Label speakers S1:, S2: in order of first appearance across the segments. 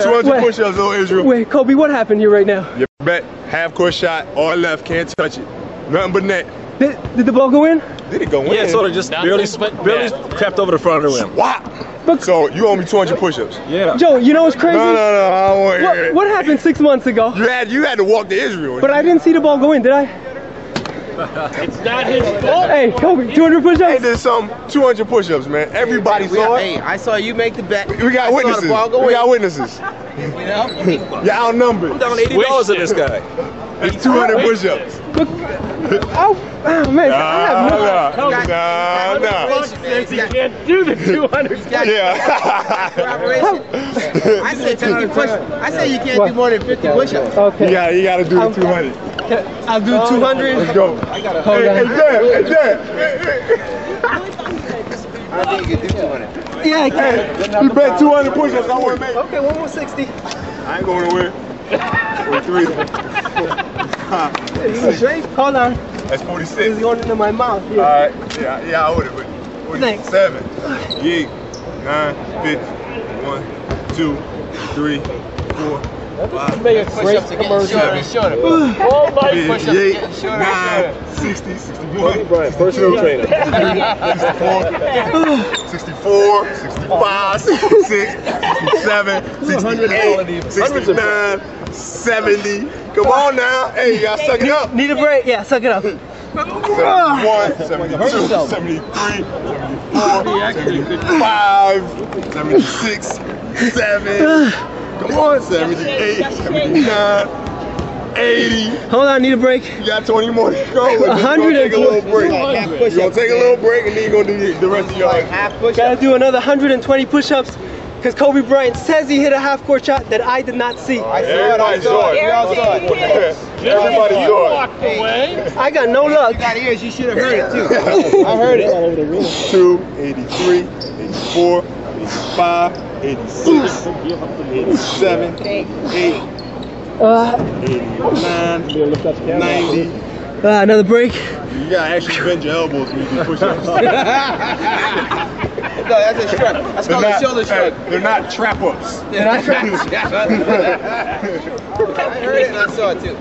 S1: 200
S2: Wait.
S1: push-ups, little Israel.
S2: Wait, Kobe, what happened here right now?
S1: You bet. Half court shot, all left, can't touch it. Nothing but net.
S2: Did, did the ball go in?
S1: Did it go in?
S3: Yeah, sort of just
S4: Nothing
S3: barely,
S4: but
S3: barely
S4: net.
S3: crept over the front of the rim.
S1: Wow.
S2: But
S1: So you owe me 200 push-ups.
S3: Yeah.
S2: Joe, you know what's crazy?
S1: No, no, no, I don't want hear
S2: What,
S1: it.
S2: what happened six months ago?
S1: You had you had to walk to Israel.
S2: But I didn't see the ball go in, did I?
S4: It's not his fault.
S2: Hey, Kobe, 200
S1: They
S2: push-ups.
S1: did some 200 push-ups, man. Everybody
S5: We
S1: saw
S5: got-
S1: it.
S5: hey, I saw you make the bet.
S1: We got
S5: I
S1: witnesses.
S5: ball go
S1: We
S5: in,
S1: got witnesses.
S5: You know?
S1: You're outnumbered.
S3: Down eighty dollars in this guy.
S1: It's 200 push-ups.
S2: Oh, oh man, I have no.
S1: Nah, nah, nah, nah.
S4: Says he can't do the 200.
S1: Yeah.
S5: I said 50 push. I said you can't
S2: What?
S5: do more than 50 push-ups.
S1: you
S2: Okay,
S1: got you got to do the
S2: I'm-
S1: 200.
S2: I'll do 200.
S1: Let's go.
S2: Hold
S1: Hey, hey,
S2: on.
S1: Dad, hey, Dad.
S5: I don't think you can do 200.
S2: Yeah, I can.
S1: Hey, you bet 200 push-ups. I want to make.
S2: Okay, one more 60.
S1: I ain't going to win. Or three.
S2: Hold on.
S1: That's 46.
S2: It's
S1: 46.
S2: going into my mouth.
S1: All
S2: Yeah.
S1: right. Yeah, yeah, I would have. But
S2: Thanks.
S1: 47, 8, 9, 50, 1, 2, 3, 4, 5,
S5: Push-ups are getting shorter and shorter.
S4: All night push-ups.
S1: 58,
S5: shorter
S1: 9, 60, 61,
S3: Brian, personal trainer.
S1: 64, 65, 66, 67, 68, 69, 70. Come on now. Hey, you gotta suck it up.
S2: Need a break? Yeah, suck it up.
S1: 71, 72, 73, 74, 75, 76, 7. Come on, 78, 79, 80.
S2: Hold on, I need a break.
S1: You got 20 more to go. We're just gonna take a little break.
S5: Half
S1: You're gonna take a little break and then you're gonna do the rest of your
S5: Like
S1: life.
S5: half push-ups.
S2: Gotta do another 120 push-ups because Kobe Bryant says he hit a half-court shot that I did not see.
S5: I saw it. I
S1: Everybody
S5: saw
S1: saw
S5: it.
S1: it.
S5: We all saw it.
S1: Everybody
S4: You
S1: saw it.
S4: walked away.
S2: I got no luck.
S5: You got ears. You should have heard it too. I heard it.
S1: 2, 83, 84, 85, 86, 87, 8,
S2: Uh,
S1: 89, 90.
S2: uh, another break.
S1: You gotta actually bend your elbows when you do push-ups.
S5: No, that's a shrug. That's
S1: They're
S5: called a
S1: not,
S5: shoulder shrug.
S1: hey, they're not trap-ups.
S5: I heard it and I saw it too.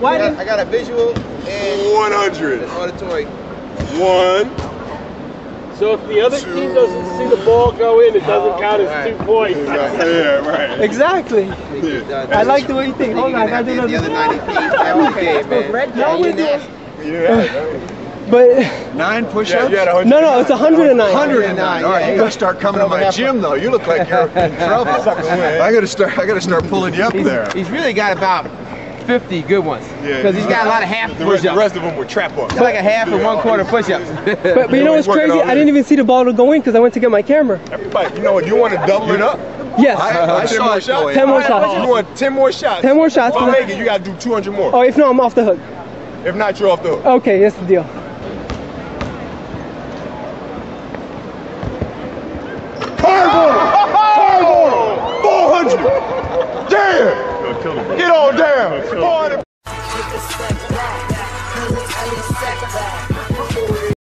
S2: Why
S5: I
S2: did
S5: got, I got a visual and
S1: 100.
S5: an auditory.
S1: One.
S4: So if the other team doesn't see the ball go in, it doesn't count as two points.
S1: Yeah, right.
S2: exactly?
S5: Uh,
S2: I like the way you think. Hold on, I gotta do
S5: the other
S2: another.
S5: 90 feet every day, man.
S2: No, we're doing.
S1: Yeah.
S6: Nine push-ups?
S1: you had 100.
S2: No, no, it's 109.
S6: 109. All right, you gotta start coming to my gym though. You look like you're in trouble. I gotta start. I gotta start pulling you up there.
S5: He's really got about 50 good ones.
S1: Yeah.
S5: Because he's got a lot of half
S1: The rest, the rest of them were trap-ups.
S5: It's like a half and one quarter push-ups.
S2: But, but you know what's crazy? I didn't even see the ball to go in because I went to get my camera.
S1: Everybody, you know what? You want to double it up?
S2: Yes.
S6: I, I
S1: 10
S6: saw
S1: more
S6: it
S1: shots?
S6: go in.
S2: 10 more
S1: You
S2: shots.
S1: want 10 more shots?
S2: 10 more shots.
S1: If I make it, you got to do 200 more.
S2: Oh, if not, I'm off the hook.
S1: If not, you're off the hook.
S2: Okay, that's the deal.
S1: Get on down! 400